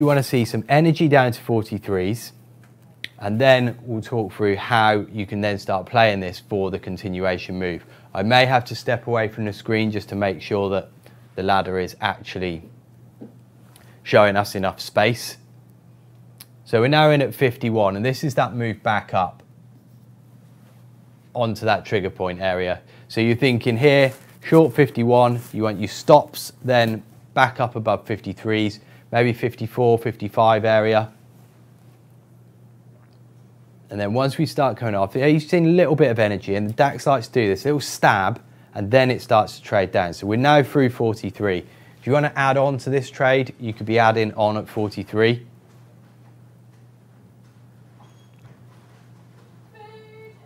You want to see some energy down to 43s and then we'll talk through how you can then start playing this for the continuation move. I may have to step away from the screen just to make sure that the ladder is actually showing us enough space. So we're now in at 51 and this is that move back up onto that trigger point area. So you're thinking here, short 51, you want your stops, then back up above 53s, maybe 54, 55 area. And then once we start coming off, you've seen a little bit of energy and the DAX likes to do this, little stab, and then it starts to trade down. So we're now through 43. If you want to add on to this trade, you could be adding on at 43.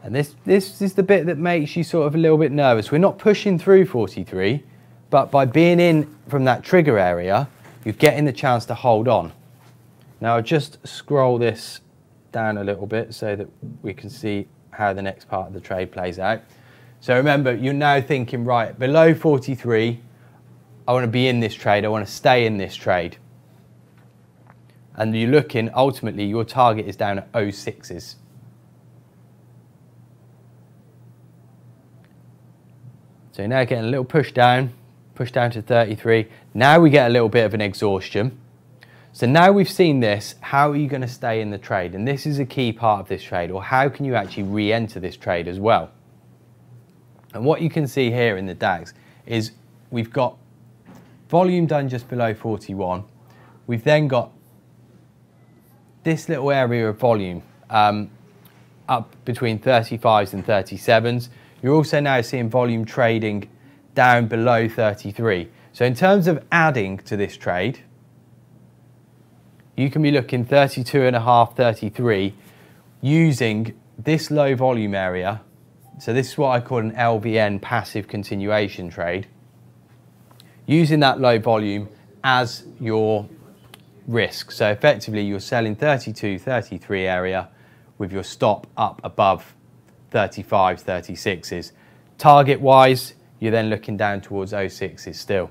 And this, this is the bit that makes you sort of a little bit nervous. We're not pushing through 43, but by being in from that trigger area, you're getting the chance to hold on. Now just scroll this down a little bit so that we can see how the next part of the trade plays out. So remember, you're now thinking, right, below 43, I want to be in this trade, I want to stay in this trade. And you're looking, ultimately, your target is down at 06s. So now getting a little push down, push down to 33. Now we get a little bit of an exhaustion. So now we've seen this, how are you going to stay in the trade? And this is a key part of this trade, or how can you actually re-enter this trade as well? And what you can see here in the DAX is we've got volume done just below 41. We've then got this little area of volume um, up between 35s and 37s. You're also now seeing volume trading down below 33. So in terms of adding to this trade, you can be looking 32 and a half, 33, using this low volume area. So this is what I call an LVN passive continuation trade. Using that low volume as your risk. So effectively you're selling 32, 33 area with your stop up above 35s, 36s. Target wise, you're then looking down towards 06s still.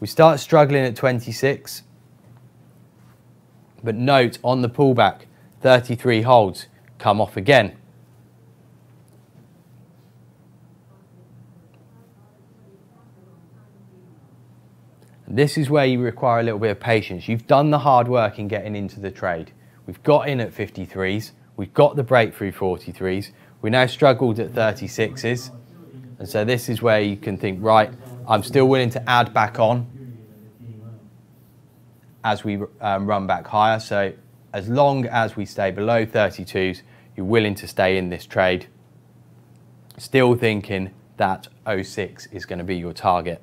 We start struggling at 26, but note on the pullback, 33 holds come off again. this is where you require a little bit of patience. You've done the hard work in getting into the trade. We've got in at 53s. We've got the breakthrough 43s. We now struggled at 36s. And so this is where you can think, right, I'm still willing to add back on as we um, run back higher. So as long as we stay below 32s, you're willing to stay in this trade. Still thinking that 06 is going to be your target.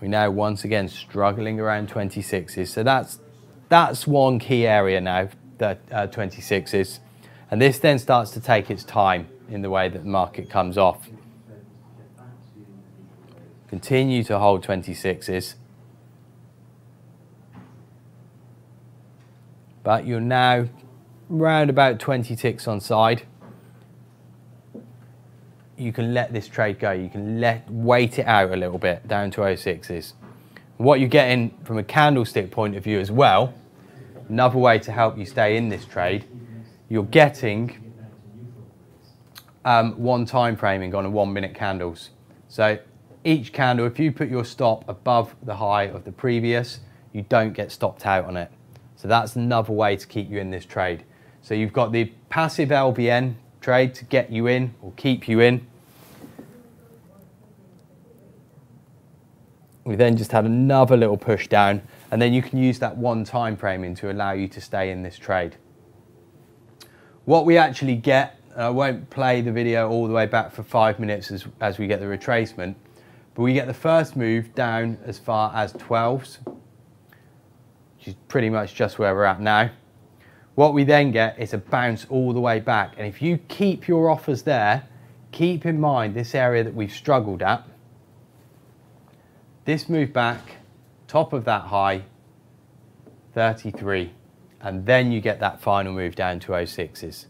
We now once again struggling around 26s. So that's that's one key area now, that uh, 26 is. And this then starts to take its time in the way that the market comes off. Continue to hold 26s. But you're now round about 20 ticks on side. You can let this trade go. You can let wait it out a little bit down to 06s. What you're getting from a candlestick point of view as well Another way to help you stay in this trade, you're getting um, one time framing on a one minute candles. So each candle, if you put your stop above the high of the previous, you don't get stopped out on it. So that's another way to keep you in this trade. So you've got the passive LVN trade to get you in or keep you in. We then just had another little push down and then you can use that one time framing to allow you to stay in this trade. What we actually get, I won't play the video all the way back for five minutes as, as we get the retracement, but we get the first move down as far as 12s, which is pretty much just where we're at now. What we then get is a bounce all the way back. And if you keep your offers there, keep in mind this area that we've struggled at. This move back top of that high, 33. And then you get that final move down to 06s.